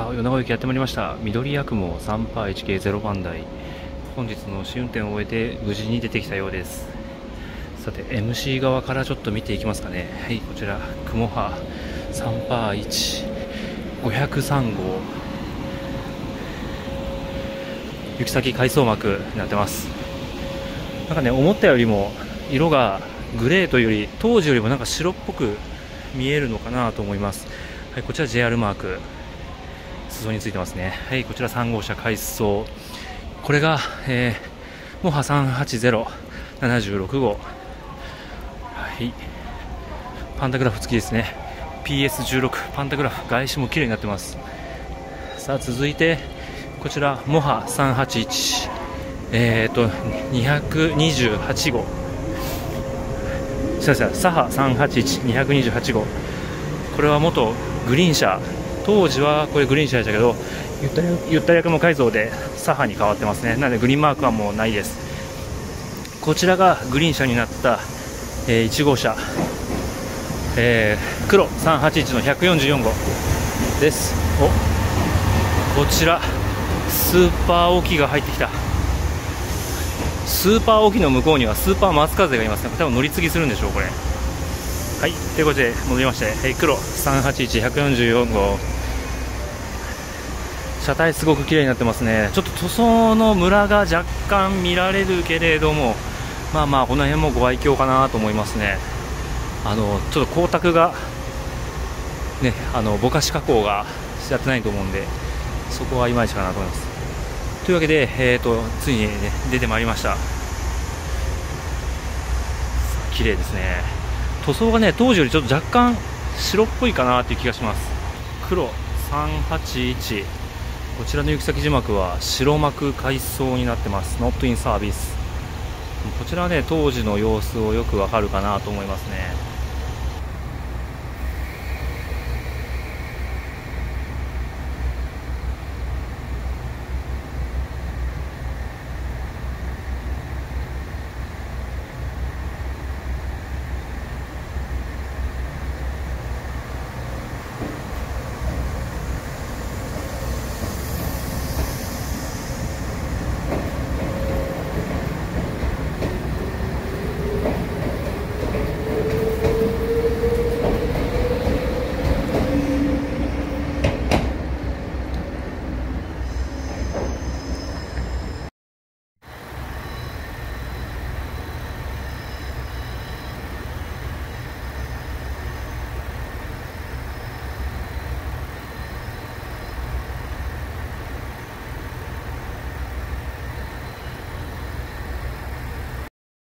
さあ米子駅やってまいりました。緑八雲3パー1系0番台。本日の試運転を終えて無事に出てきたようです。さて MC 側からちょっと見ていきますかね。はいこちら雲波3パー1503号。行き先回送幕になってます。なんかね思ったよりも色がグレーというより当時よりもなんか白っぽく見えるのかなと思います。はいこちら JR マーク。裾についてますね。はいこちら3号車回送これが、えー、モハ38076号。はい。パンタグラフ付きですね。PS16 パンタグラフ外視も綺麗になってます。さあ続いてこちらモハ381えっ、ー、と228号。すみませんサハ381228号。これは元グリーン車。当時はこれグリーン車でしたけどゆったりゆったり役の改造でサハに変わってますね。なのでグリーンマークはもうないです。こちらがグリーン車になった、えー、1号車、えー、黒381の144号です。おこちらスーパーオキが入ってきた。スーパーオキの向こうにはスーパー松風がいますね。多分乗り継ぎするんでしょうこれ。はいということで戻りまして、えー、黒381144号。車体すごく綺麗になってますね。ちょっと塗装のムラが若干見られるけれどもまあまあこの辺もご愛嬌かなと思いますね。あのちょっと光沢がねあのぼかし加工がやってないと思うんでそこはいまいちかなと思います。というわけで、えーと、ついに、ね、出てまいりました。綺麗ですね。塗装がね当時よりちょっと若干白っぽいかなという気がします。黒381こちらの行き先字幕は白幕改装になってます。ノットインサービスこちらはね当時の様子をよくわかるかなと思いますね。